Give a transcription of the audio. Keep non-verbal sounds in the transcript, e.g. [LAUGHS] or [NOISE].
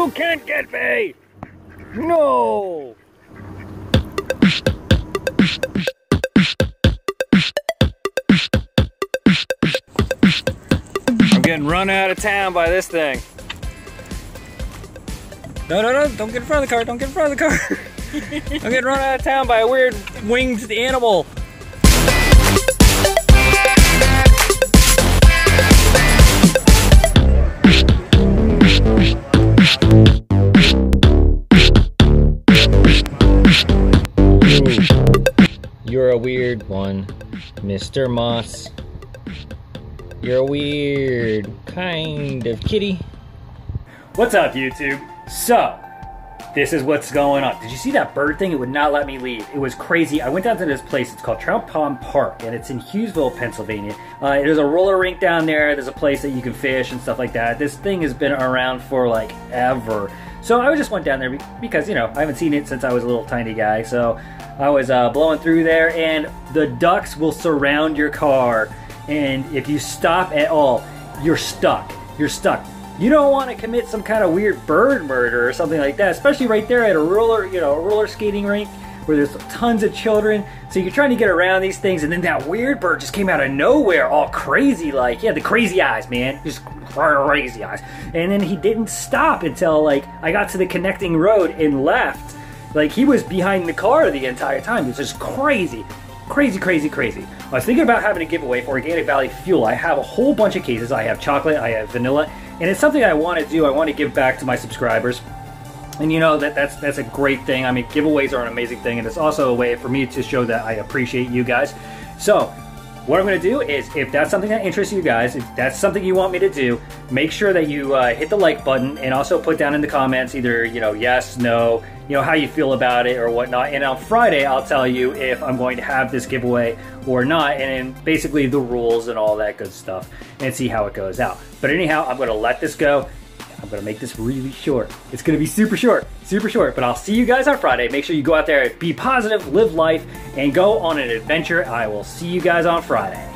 You can't get me! No! I'm getting run out of town by this thing. No, no, no, don't get in front of the car, don't get in front of the car. [LAUGHS] I'm getting run out of town by a weird winged animal. You're a weird one, Mr. Moss. You're a weird kind of kitty. What's up, YouTube? So, this is what's going on. Did you see that bird thing? It would not let me leave. It was crazy. I went down to this place. It's called Trout Pond Park, and it's in Hughesville, Pennsylvania. Uh, there's a roller rink down there. There's a place that you can fish and stuff like that. This thing has been around for like ever. So I just went down there because, you know, I haven't seen it since I was a little tiny guy. So I was uh, blowing through there, and the ducks will surround your car. And if you stop at all, you're stuck. You're stuck. You don't want to commit some kind of weird bird murder or something like that, especially right there at a roller, you know, a roller skating rink where there's tons of children. So you're trying to get around these things, and then that weird bird just came out of nowhere, all crazy, like yeah, the crazy eyes, man, just crazy eyes. And then he didn't stop until like I got to the connecting road and left. Like he was behind the car the entire time. It was just crazy. Crazy, crazy, crazy. I was thinking about having a giveaway for Organic Valley Fuel. I have a whole bunch of cases. I have chocolate, I have vanilla, and it's something I want to do. I want to give back to my subscribers. And you know that that's that's a great thing. I mean, giveaways are an amazing thing, and it's also a way for me to show that I appreciate you guys. So, what I'm going to do is, if that's something that interests you guys, if that's something you want me to do, make sure that you uh, hit the like button and also put down in the comments either you know yes, no, you know how you feel about it or whatnot. And on Friday, I'll tell you if I'm going to have this giveaway or not, and basically the rules and all that good stuff, and see how it goes out. But anyhow, I'm going to let this go. I'm gonna make this really short. It's gonna be super short, super short, but I'll see you guys on Friday. Make sure you go out there, be positive, live life, and go on an adventure. I will see you guys on Friday.